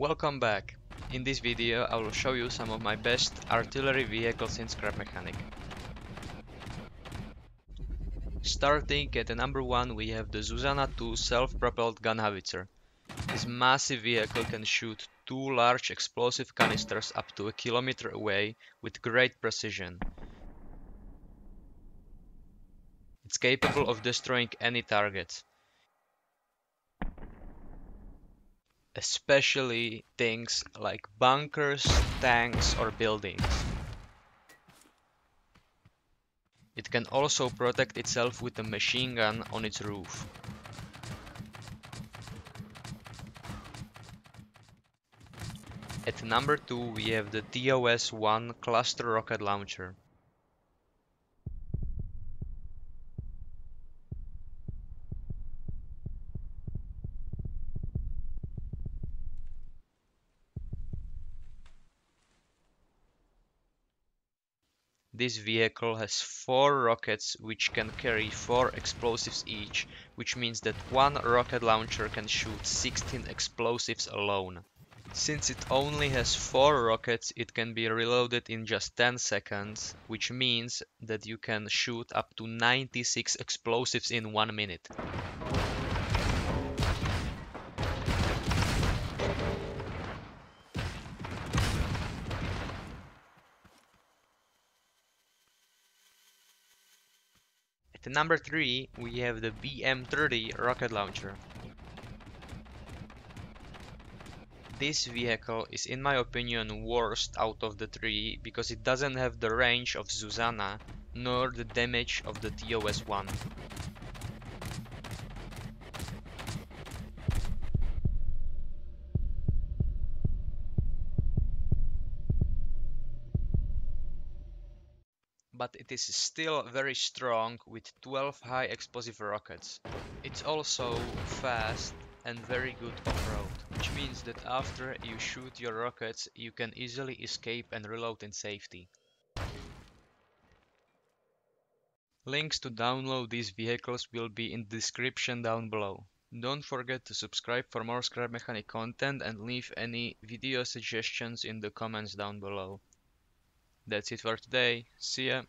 Welcome back. In this video I will show you some of my best artillery vehicles in Scrap Mechanic. Starting at the number 1 we have the Zuzana 2 self-propelled gun howitzer. This massive vehicle can shoot two large explosive canisters up to a kilometer away with great precision. It's capable of destroying any target. Especially things like bunkers, tanks or buildings. It can also protect itself with a machine gun on its roof. At number 2 we have the TOS-1 cluster rocket launcher. This vehicle has four rockets which can carry four explosives each, which means that one rocket launcher can shoot 16 explosives alone. Since it only has 4 rockets, it can be reloaded in just 10 seconds, which means that you can shoot up to 96 explosives in 1 minute. At number 3 we have the BM-30 rocket launcher. This vehicle is in my opinion worst out of the three because it doesn't have the range of Zuzana nor the damage of the TOS-1. But it is still very strong with 12 high explosive rockets. It's also fast and very good off-road, which means that after you shoot your rockets you can easily escape and reload in safety. Links to download these vehicles will be in the description down below. Don't forget to subscribe for more Scrap Mechanic content and leave any video suggestions in the comments down below. That's it for today. See ya.